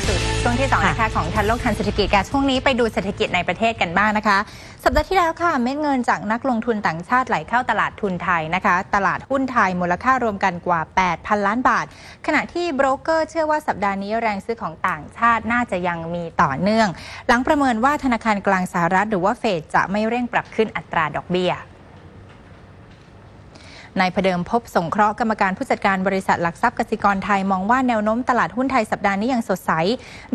เข้าสู่ช่วงที่2นะคะของทันโลกทันเศรษฐกิจการช่วงนี้ไปดูเศรษฐกิจในประเทศกันบ้างนะคะ สัปดาห์ที่แล้วค่ะเม็ดเงินจากนักลงทุนต่างชาติไหลเข้าตลาดทุนไทยนะคะ ตลาดหุ้นไทยมูลค่ารวมกันกว่า 8,000 ล้านบาท ขณะที่โบรกเกอร์เชื่อว่าสัปดาห์นี้แรงซื้อของต่างชาติน่าจะยังมีต่อเนื่อง หลังประเมินว่าธนาคารกลางสหรัฐ หรือว่าเฟดจะไม่เร่งปรับขึ้นอัตราดอกเบี้ย นายพเดิมพบสงเคราะห์กรรมการผู้จัดการบริษัทหลักทรัพย์กสิกรไทยมองว่าแนวโน้มตลาดหุ้นไทยสัปดาห์นี้ยังสดใส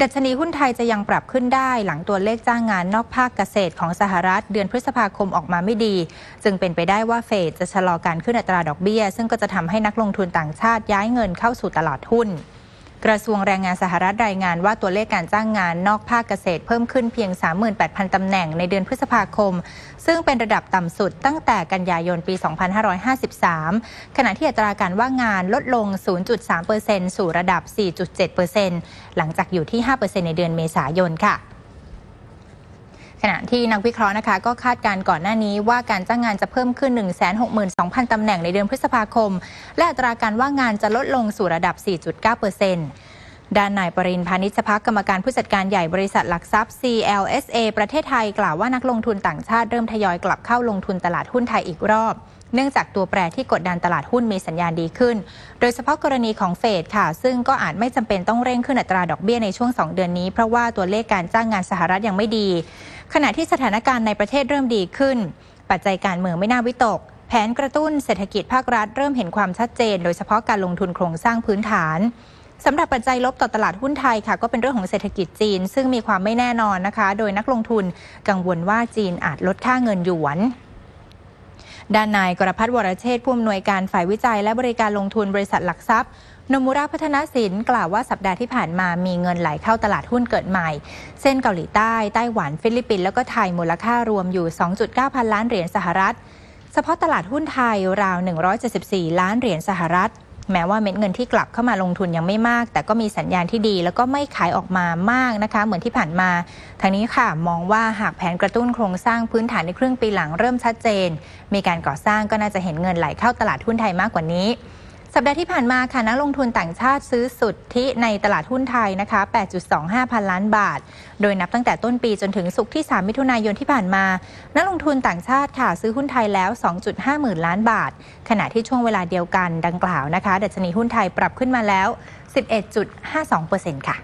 ดัชนีหุ้นไทยจะยังปรับขึ้นได้ หลังตัวเลขจ้างงานนอกภาคเกษตรของสหรัฐ เดือนพฤษภาคมออกมาไม่ดี จึงเป็นไปได้ว่าเฟดจะชะลอการขึ้นอัตราดอกเบี้ย ซึ่งก็จะทำให้นักลงทุนต่างชาติย้ายเงินเข้าสู่ตลาดหุ้น กระทรวงแรงงานสหรัฐรายงานว่าตัวเลขการจ้างงานนอกภาคเกษตรเพิ่มขึ้นเพียง 38,000 ตำแหน่งในเดือนพฤษภาคม ซึ่งเป็นระดับต่ำสุดตั้งแต่กันยายนปี 2553 ขณะที่อัตราการว่างงานลดลง 0.3%สู่ระดับ 4.7%หลังจากอยู่ที่ 5%ในเดือนเมษายนค่ะ ขณะที่นักวิเคราะห์นะคะ ก็คาดการณ์ก่อนหน้านี้ว่าการจ้างงานจะเพิ่มขึ้น 162,000 ตำแหน่งในเดือนพฤษภาคม และอัตราการว่างงานจะลดลงสู่ระดับ 4.9% ด้านนายปรินพานิชพักกรรมการผู้จัดการใหญ่บริษัทหลักทรัพย์ CLSA ประเทศไทยกล่าวว่านักลงทุนต่างชาติเริ่มทยอยกลับเข้าลงทุนตลาดหุ้นไทยอีกรอบ เนื่องจากตัวแปรที่กดดันตลาดหุ้นมีสัญญาณดีขึ้น โดยเฉพาะกรณีของเฟดค่ะ ซึ่งก็อาจไม่จำเป็นต้องเร่งขึ้นอัตราดอกเบี้ยในช่วง 2 เดือนนี้ เพราะว่าตัวเลขการจ้างงานสหรัฐยังไม่ดี ขณะที่สถานการณ์ในประเทศเริ่มดีขึ้น ปัจจัยการเมืองไม่น่าวิตก แผนกระตุ้นเศรษฐกิจภาครัฐเริ่มเห็นความชัดเจน โดยเฉพาะการลงทุนโครงสร้างพื้นฐาน สำหรับปัจจัยลบต่อตลาดหุ้นไทยค่ะก็เป็นเรื่องของเศรษฐกิจจีน ซึ่งมีความไม่แน่นอนนะคะ โดยนักลงทุนกังวลว่าจีนอาจลดค่าเงินหยวนด้านนายกรภัทร วรเชษฐ์ผู้อำนวยการฝ่ายวิจัยและบริการลงทุนบริษัทหลักทรัพย์นมุระพัฒนสินกล่าวว่าสัปดาห์ที่ผ่านมามีเงินไหลเข้าตลาดหุ้นเกิดใหม่ เช่นเกาหลีใต้ ไต้หวัน ฟิลิปปินส์แล้วก็ไทยมูลค่ารวมอยู่ 2.9 พันล้านเหรียญสหรัฐ เฉพาะตลาดหุ้นไทยราว 174 ล้านเหรียญสหรัฐ แม้ว่าเม็ดเงินที่กลับเข้ามาลงทุนยังไม่มาก แต่ก็มีสัญญาณที่ดี แล้วก็ไม่ขายออกมามากนะคะ เหมือนที่ผ่านมาทางนี้ค่ะ มองว่าหากแผนกระตุ้นโครงสร้างพื้นฐานในครึ่งปีหลังเริ่มชัดเจน มีการก่อสร้างก็น่าจะเห็นเงินไหลเข้าตลาดหุ้นไทยมากกว่านี้ สัปดาห์ที่ผ่านมาค่ะนักลงทุนต่างชาติซื้อสุดที่ในตลาดหุ้นไทยนะคะ 8.25 พันล้านบาท โดยนับตั้งแต่ต้นปีจนถึงสุกที่ 3 มิถุนายนที่ผ่านมา นักลงทุนต่างชาติค่ะซื้อหุ้นไทยแล้ว 2.5 หมื่นล้านบาท ขณะที่ช่วงเวลาเดียวกันดังกล่าวนะคะดัชนีหุ้นไทยปรับขึ้นมาแล้ว 11.52%ค่ะ